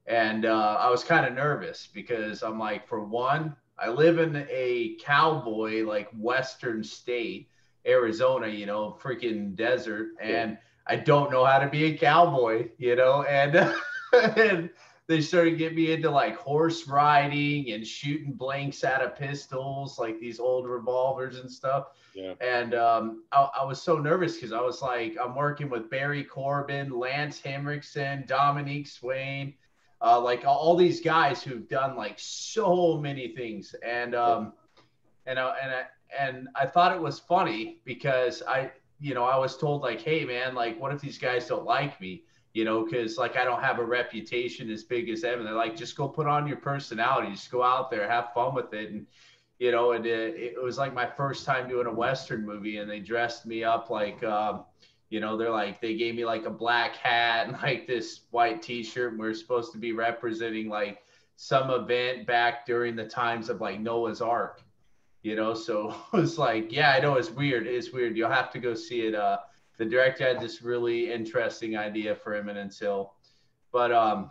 Speaker 4: And uh, I was kind of nervous because I'm like, for one, I live in a cowboy, like Western state, Arizona, you know, freaking desert. And I don't know how to be a cowboy, you know, and, (laughs) and they started getting me into like horse riding and shooting blanks out of pistols, like these old revolvers and stuff.
Speaker 1: yeah
Speaker 4: And um, I, I was so nervous because I was like, I'm working with Barry Corbin, Lance Henriksen, Dominique Swain, uh, like all these guys who've done like so many things. And um, and I, and I, and I thought it was funny because I, you know, I was told like, hey man, like what if these guys don't like me? You know, because like I don't have a reputation as big as them. And they're like, just go put on your personality, just go out there, have fun with it. And you know, and it, it was like my first time doing a Western movie, and they dressed me up like, um, you know, they're like, they gave me like a black hat and (laughs) like this white T-shirt. And we are supposed to be representing like some event back during the times of like Noah's Ark, you know. So (laughs) it was like, yeah, I know it's weird. It's weird. You'll have to go see it. Uh, the director had this really interesting idea for Eminence Hill, but um,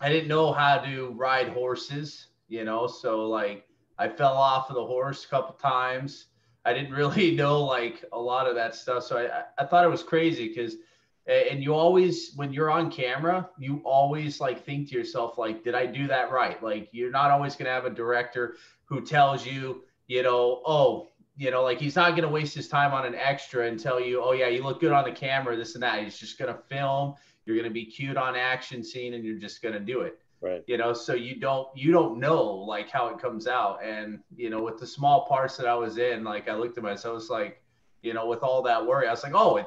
Speaker 4: I didn't know how to ride horses, you know, so like I fell off of the horse a couple times. I didn't (laughs) really know like a lot of that stuff. So I, I thought it was crazy because, and you always, when you're on camera, you always like think to yourself, like, did I do that right? Like, you're not always going to have a director who tells you, you know, oh, you know, like he's not going to waste his time on an extra and tell you, oh, yeah, you look good on the camera, this and that. He's just going to film. You're going to be cute on action scene and you're just going to do it
Speaker 1: Right.
Speaker 4: you know so you don't you don't know like how it comes out and you know with the small parts that i was in like i looked at myself I was like you know with all that worry i was like oh it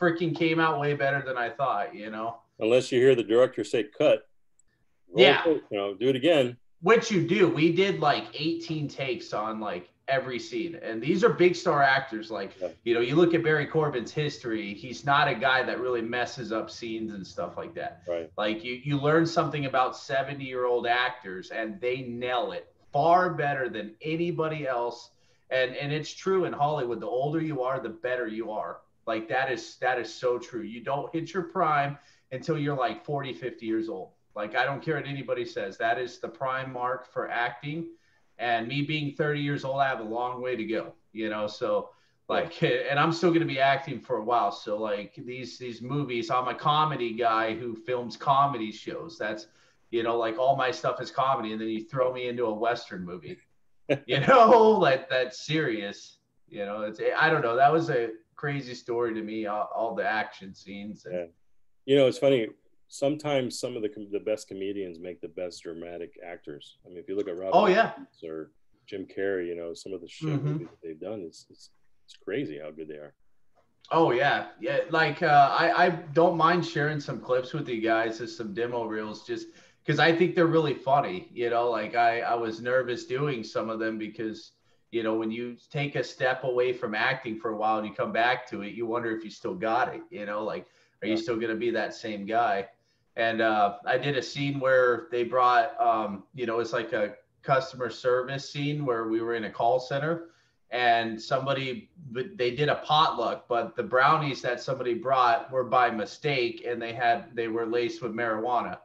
Speaker 4: freaking came out way better than i thought you know
Speaker 1: Unless you hear the director say cut.
Speaker 4: Yeah.
Speaker 1: You know, do it again.
Speaker 4: which you do we did like 18 takes on like every scene and these are big star actors like
Speaker 1: Yeah.
Speaker 4: you know you look at barry corbin's history he's not a guy that really messes up scenes and stuff like that
Speaker 1: Right.
Speaker 4: Like you, you learn something about 70 year old actors and they nail it far better than anybody else. And and it's true in Hollywood. The older you are, the better you are. Like that is that is so true. You don't hit your prime until you're like 40, 50 years old. Like I don't care what anybody says. That is the prime mark for acting. And me being 30 years old, I have a long way to go. You know, so like (laughs) and i'm still going to be acting for a while so like these these movies i'm a comedy guy who films comedy shows that's you know like all my stuff is comedy and then you throw me into a western movie (laughs) you know (laughs) like that's serious you know it's i don't know that was a crazy story to me all, all the action scenes and,
Speaker 1: Yeah. You know, it's funny. Sometimes some of the com- the best comedians make the best dramatic actors. I mean, if you look at Robin
Speaker 4: oh yeah
Speaker 1: or Jim Carrey, you know, some of the shit
Speaker 4: Mhm.
Speaker 1: they've done is it's, it's crazy how good they are.
Speaker 4: Oh yeah, yeah. Like uh, I I don't mind sharing some clips with you guys as some demo reels, just because I think they're really funny. You know, like I I was nervous doing some of them because you know when you take a step away from acting for a while and you come back to it, you wonder if you still got it. You know, like are you still gonna be that same guy? And uh, I did a scene where they brought um, you know it's like a customer service scene where we were in a call center and somebody they did a potluck but the brownies that somebody brought were by mistake and they had they were laced with marijuana.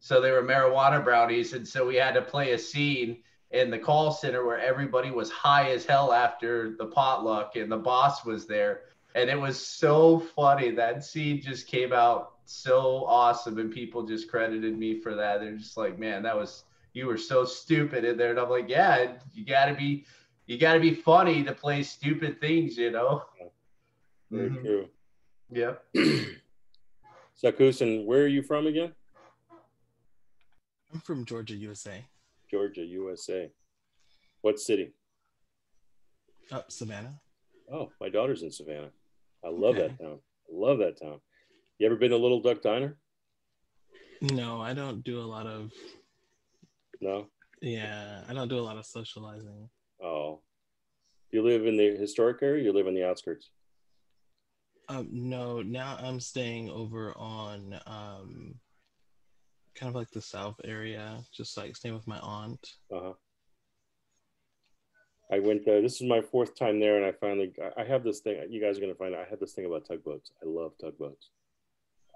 Speaker 4: So they were marijuana brownies. And so we had to play a scene in the call center where everybody was high as hell after the potluck and the boss was there. And it was so funny. That scene just came out so awesome and people just credited me for that they're just like man that was you were so stupid in there and i'm like yeah you got to be you got to be funny to play stupid things, you know.
Speaker 1: Very
Speaker 4: Mhm.
Speaker 1: true.
Speaker 4: Yep. (clears throat)
Speaker 1: Sakusin, where are you from again?
Speaker 3: I'm from Georgia, USA.
Speaker 1: Georgia, USA. What city?
Speaker 3: Uh, Savannah.
Speaker 1: Oh, my daughter's in Savannah. I love
Speaker 3: Okay.
Speaker 1: that town. I love that town. You ever been to Little Duck Diner?
Speaker 3: No, I don't do a lot of.
Speaker 1: No.
Speaker 3: Yeah, I don't do a lot of socializing.
Speaker 1: Oh. You live in the historic area? You live in the outskirts?
Speaker 3: Um, no, now I'm staying over on um, kind of like the south area, just like staying with my aunt.
Speaker 1: Uh huh. I went there. This is my fourth time there, and I finally I- I have this thing. You guys are gonna find out. I have this thing about tugboats. I love tugboats.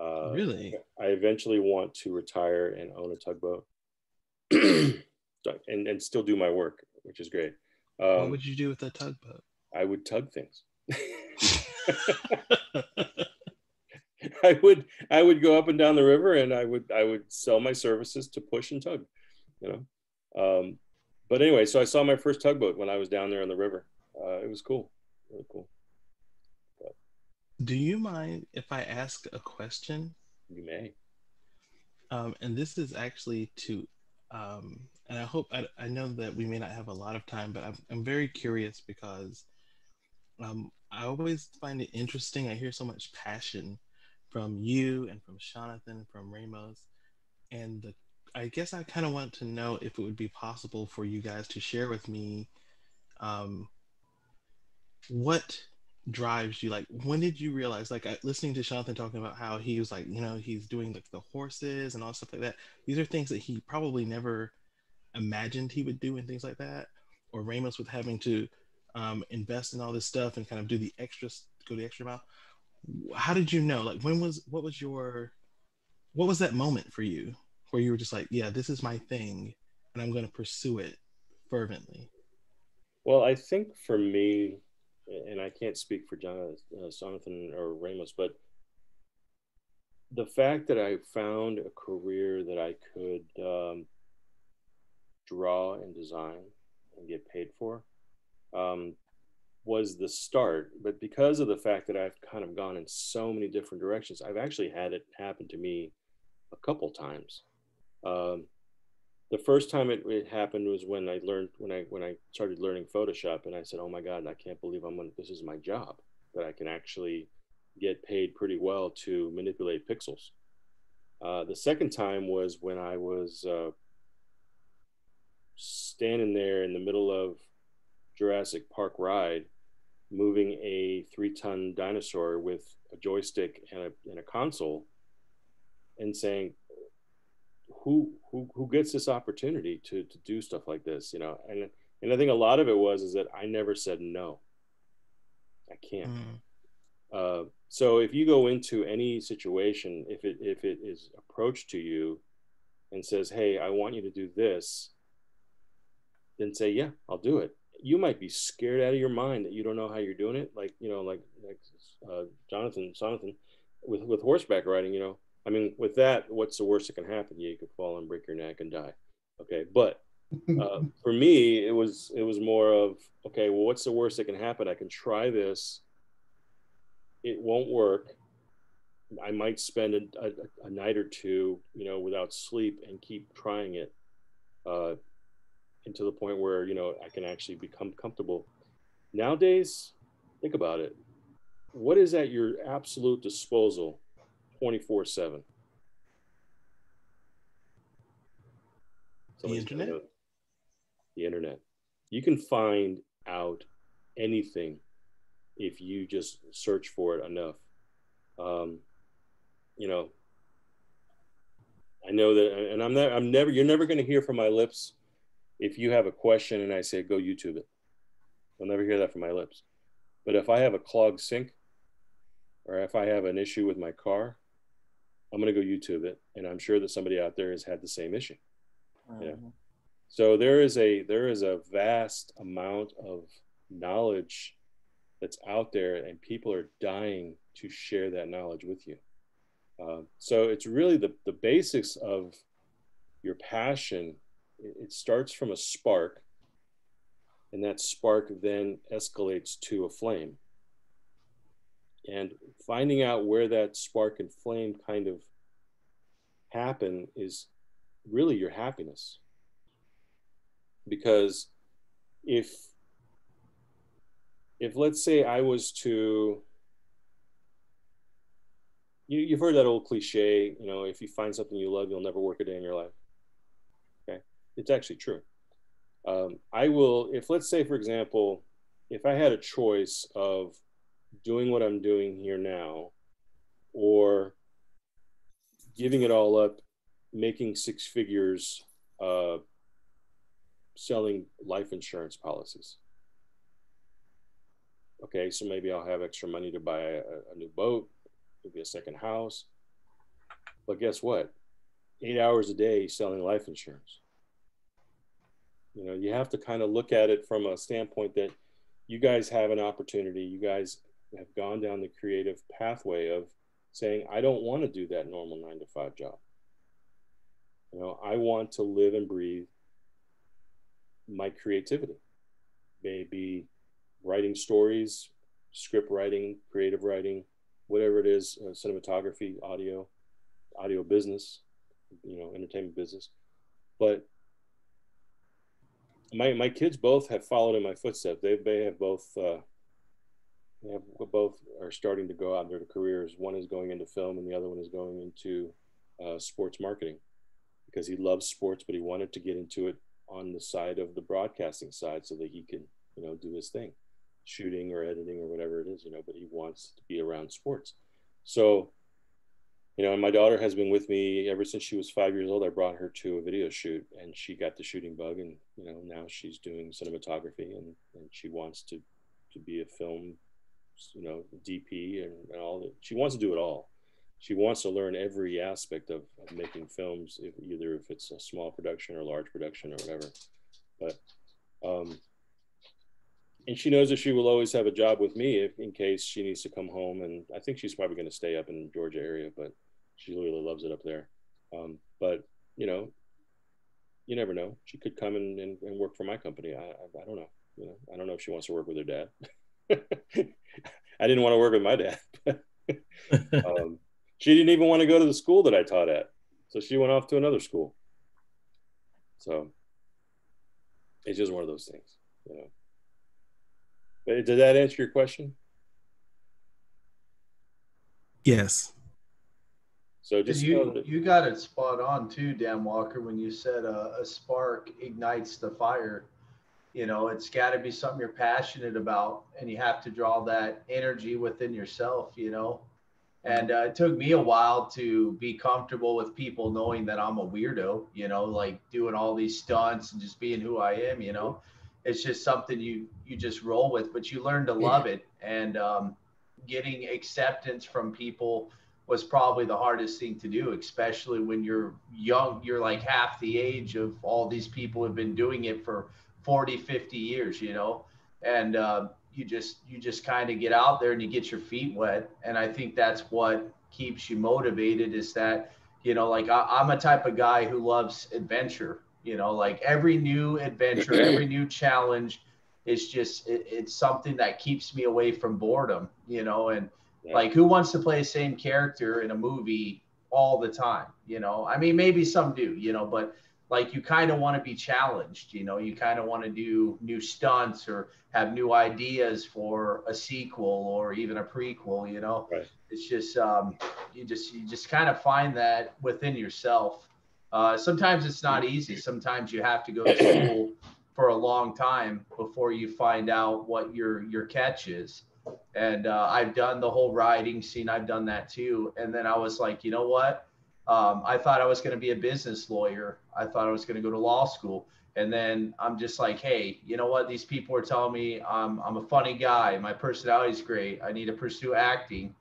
Speaker 1: Uh,
Speaker 3: really?
Speaker 1: I eventually want to retire and own a tugboat, (clears throat) and and still do my work, which is great.
Speaker 3: what
Speaker 1: Um,
Speaker 3: would you do with a tugboat?
Speaker 1: I would tug things. (laughs) (laughs) I would I would go up and down the river and I would I would sell my services to push and tug, you know. Um, but anyway, so I saw my first tugboat when I was down there on the river. Uh, it was cool, really cool.
Speaker 3: Do you mind if I ask a question?
Speaker 1: You may.
Speaker 3: Um, and this is actually to, um, and I hope I, I know that we may not have a lot of time, but I'm, I'm very curious because um, I always find it interesting. I hear so much passion from you and from Jonathan and from Ramos, and the, I guess I kind of want to know if it would be possible for you guys to share with me um, what drives you like when did you realize like listening to jonathan talking about how he was like you know he's doing like the horses and all stuff like that these are things that he probably never imagined he would do and things like that or ramos with having to um, invest in all this stuff and kind of do the extra go the extra mile. How did you know? Like when was what was your what was that moment for you where you were just like yeah this is my thing and i'm going to pursue it fervently
Speaker 1: Well, I think for me, and I can't speak for uh, Jonathan or Ramos, but the fact that I found a career that I could um, draw and design and get paid for um, was the start. But because of the fact that I've kind of gone in so many different directions, I've actually had it happen to me a couple times. Um, the first time it, it, happened was when I learned when I when I started learning Photoshop, and I said, "Oh my God, I can't believe I'm gonna, this is my job that I can actually get paid pretty well to manipulate pixels." Uh, the second time was when I was uh, standing there in the middle of Jurassic Park ride, moving a three-ton dinosaur with a joystick and a, and a console, and saying, who who who gets this opportunity to to do stuff like this you know? And and i think a lot of it was is that i never said no. I can't. Mm. uh, so if you go into any situation if it if it is approached to you and says hey i want you to do this then say yeah i'll do it. You might be scared out of your mind that you don't know how you're doing it. Like you know like like uh, jonathan jonathan with with horseback riding you know I mean, with that, what's the worst that can happen? Yeah, you could fall and break your neck and die. Okay, but uh, (laughs) for me, it was it was more of okay. Well, what's the worst that can happen? I can try this. It won't work. I might spend a, a, a night or two, you know, without sleep and keep trying it, uh, to the point where you know I can actually become comfortable. Nowadays, think about it. What is at your absolute disposal 24 7.
Speaker 3: The internet?
Speaker 1: The internet. You can find out anything if you just search for it enough. Um, you know, I know that, and I'm not, I'm never, you're never going to hear from my lips if you have a question and I say, go YouTube it. You'll never hear that from my lips. But if I have a clogged sink or if I have an issue with my car, I'm going to go YouTube it, and I'm sure that somebody out there has had the same issue. Mm-hmm. Yeah. So there is a there is a vast amount of knowledge that's out there, and people are dying to share that knowledge with you. Uh, so it's really the the basics of your passion. It, it starts from a spark, and that spark then escalates to a flame and finding out where that spark and flame kind of happen is really your happiness. Because if if let's say i was to you, you've heard that old cliche you know if you find something you love you'll never work a day in your life. Okay? It's actually true. Um, i will if let's say for example if i had a choice of doing what I'm doing here now or giving it all up, making six figures, uh, selling life insurance policies. Okay, so maybe I'll have extra money to buy a, a new boat, maybe a second house. But guess what? Eight hours a day selling life insurance. You know, you have to kind of look at it from a standpoint that you guys have an opportunity. You guys have gone down the creative pathway of saying, I don't want to do that normal nine to five job. You know, I want to live and breathe my creativity. Maybe writing stories, script writing, creative writing, whatever it is, uh, cinematography, audio, audio business, you know, entertainment business. But my my kids both have followed in my footsteps. They they have both uh, have, both are starting to go out into their careers. One is going into film, and the other one is going into uh, sports marketing because he loves sports, but he wanted to get into it on the side of the broadcasting side so that he can, you know, do his thing, shooting or editing or whatever it is, you know. But he wants to be around sports, so you know, and my daughter has been with me ever since she was five years old. I brought her to a video shoot, and she got the shooting bug, and you know, now she's doing cinematography, and and she wants to to be a film you know, DP and, and all that. She wants to do it all. She wants to learn every aspect of, of making films, if, either if it's a small production or large production or whatever. But um, and she knows that she will always have a job with me if, in case she needs to come home. And I think she's probably going to stay up in the Georgia area, but she really loves it up there. Um, but you know, you never know. She could come and, and, and work for my company. I, I, I don't know. You know, I don't know if she wants to work with her dad. (laughs) I didn't want to work with my dad. (laughs) um, she didn't even want to go to the school that I taught at, so she went off to another school. So it's just one of those things, you know. But did that answer your question?
Speaker 6: Yes.
Speaker 1: So just
Speaker 4: you
Speaker 1: that-
Speaker 4: you got it spot on too, Dan Walker, when you said a, a spark ignites the fire. You know, it's got to be something you're passionate about, and you have to draw that energy within yourself. You know, and uh, it took me a while to be comfortable with people knowing that I'm a weirdo. You know, like doing all these stunts and just being who I am. You know, it's just something you you just roll with, but you learn to love it, and um, getting acceptance from people was probably the hardest thing to do, especially when you're young. You're like half the age of all these people have been doing it for 40, 50 years, you know, and uh, you just you just kind of get out there and you get your feet wet. And I think that's what keeps you motivated is that, you know, like I, I'm a type of guy who loves adventure, you know, like every new adventure, (clears throat) every new challenge is just it, it's something that keeps me away from boredom, you know, and
Speaker 1: Yeah.
Speaker 4: like who wants to play the same character in a movie all the time you know? I mean maybe some do you know? But like you kind of want to be challenged you know you kind of want to do new stunts or have new ideas for a sequel or even a prequel you know
Speaker 1: Right.
Speaker 4: it's just um you just you just kind of find that within yourself uh sometimes it's not easy sometimes you have to go to school for a long time before you find out what your your catch is and uh, I've done the whole riding scene. I've done that too. And then I was like, you know what? Um, I thought I was going to be a business lawyer. I thought I was going to go to law school. And then I'm just like, hey, you know what? These people are telling me I'm, I'm a funny guy. My personality is great. I need to pursue acting.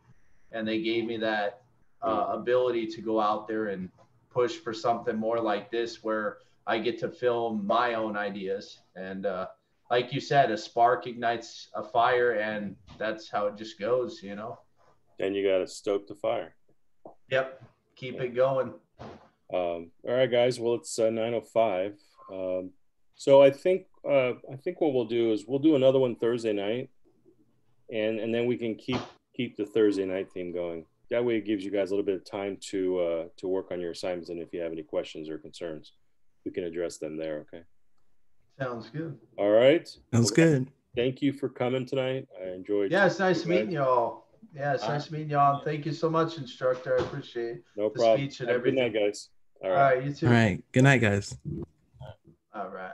Speaker 4: And they gave me that uh, ability to go out there and push for something more like this, where I get to film my own ideas. And uh, like you said, a spark ignites a fire, and that's how it just goes, you know.
Speaker 1: And you got to stoke the fire.
Speaker 4: Yep, keep it going.
Speaker 1: Um, all right, guys. Well, it's uh, 9:05. Um, so I think uh, I think what we'll do is we'll do another one Thursday night, and and then we can keep keep the Thursday night theme going. That way, it gives you guys a little bit of time to uh, to work on your assignments, and if you have any questions or concerns, we can address them there. Okay.
Speaker 4: Sounds good.
Speaker 1: All right.
Speaker 6: Sounds
Speaker 1: Well,
Speaker 6: good.
Speaker 1: Thank you for coming tonight. I enjoyed.
Speaker 4: Yeah, it's nice
Speaker 1: you
Speaker 4: meeting you all. Yeah, it's nice uh, meeting y'all. And thank you so much, instructor. I appreciate.
Speaker 1: No
Speaker 4: the
Speaker 1: problem.
Speaker 4: speech and
Speaker 1: Have a good night,
Speaker 4: everything.
Speaker 1: guys. All
Speaker 4: All
Speaker 1: right.
Speaker 4: right, you too.
Speaker 6: All right. Good night, guys.
Speaker 4: All right.